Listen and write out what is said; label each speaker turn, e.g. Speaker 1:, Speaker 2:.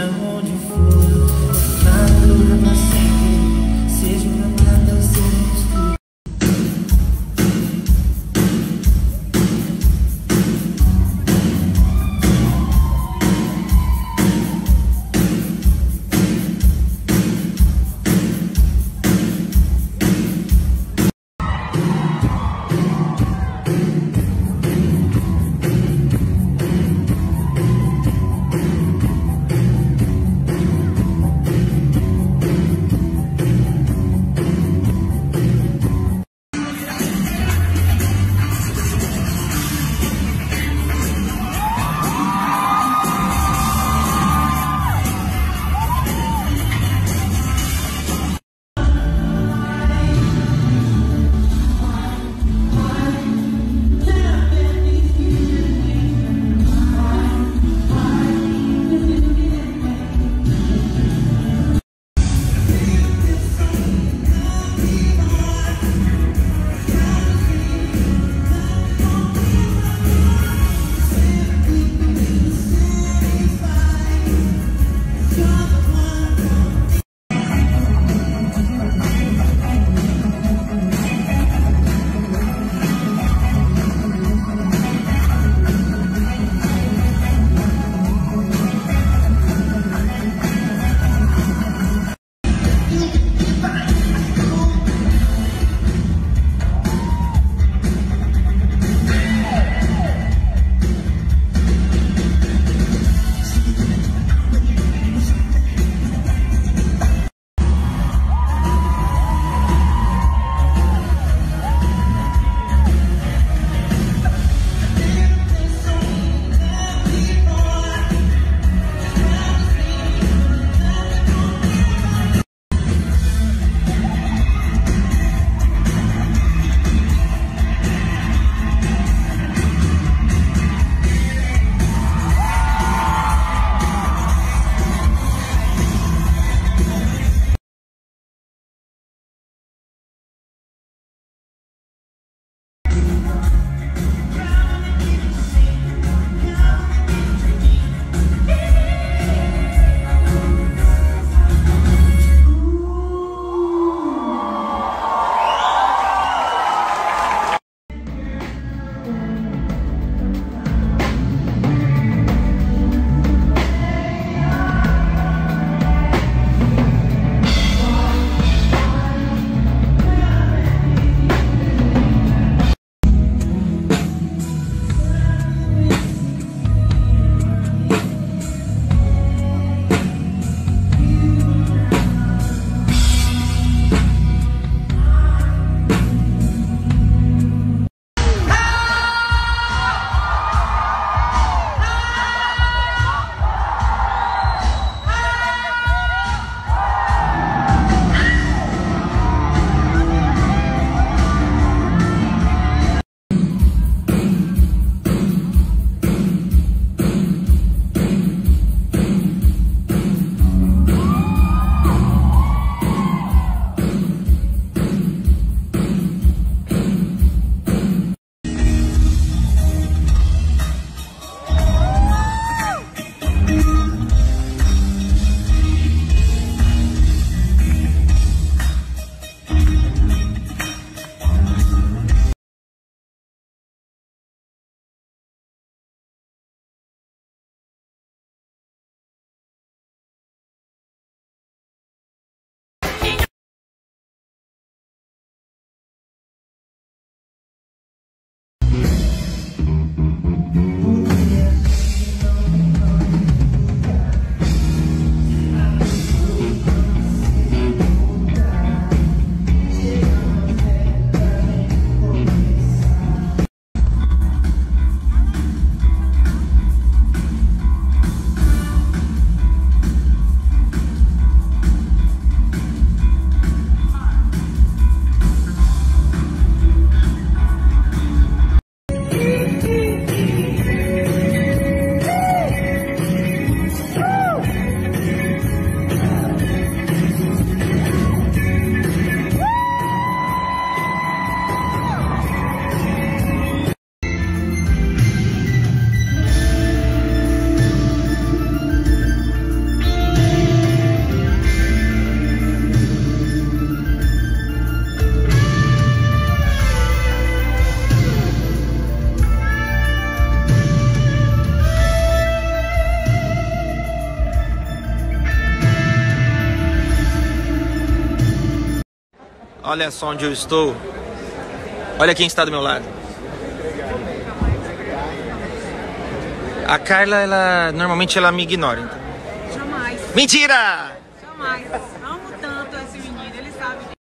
Speaker 1: seja onde for.
Speaker 2: Olha só onde eu estou. Olha quem está do meu lado. A Carla, ela normalmente ela me ignora. Então.
Speaker 3: Jamais.
Speaker 2: Mentira!
Speaker 3: Jamais.